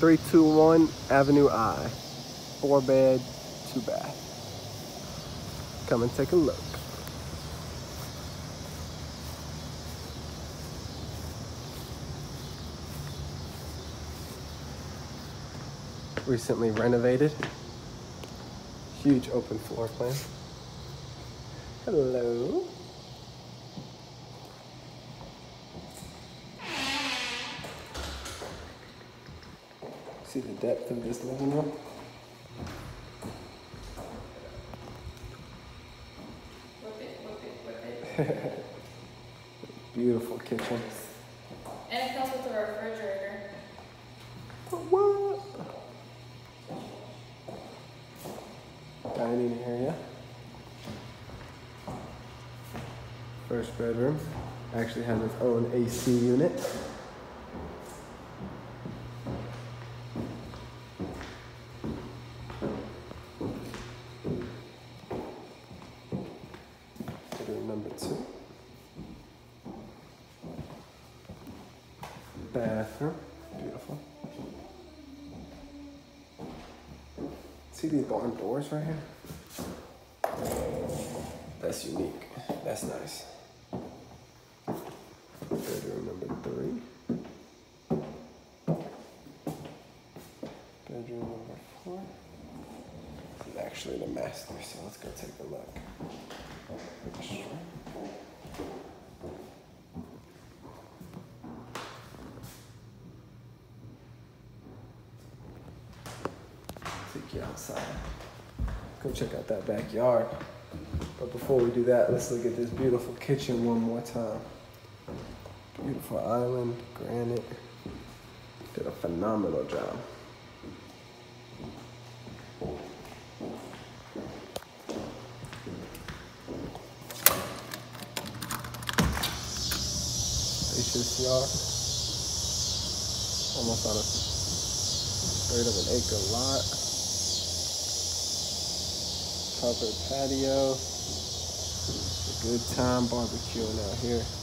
321 Avenue I. Four bed, two bath. Come and take a look. Recently renovated. Huge open floor plan. Hello. See the depth of this living room? Beautiful kitchen. And it comes with a refrigerator. What? Dining area. First bedroom. Actually has its own AC unit. Bedroom number two. Bathroom. Beautiful. See these barn doors right here? That's unique. That's nice. Bedroom number three. Bedroom number four. This is actually the master, so let's go take a look. You outside. Go check out that backyard. But before we do that, let's look at this beautiful kitchen one more time. Beautiful island, granite. Did a phenomenal job. Spacious yard. Almost on a third of an acre lot. Covered patio. A good time barbecuing out here.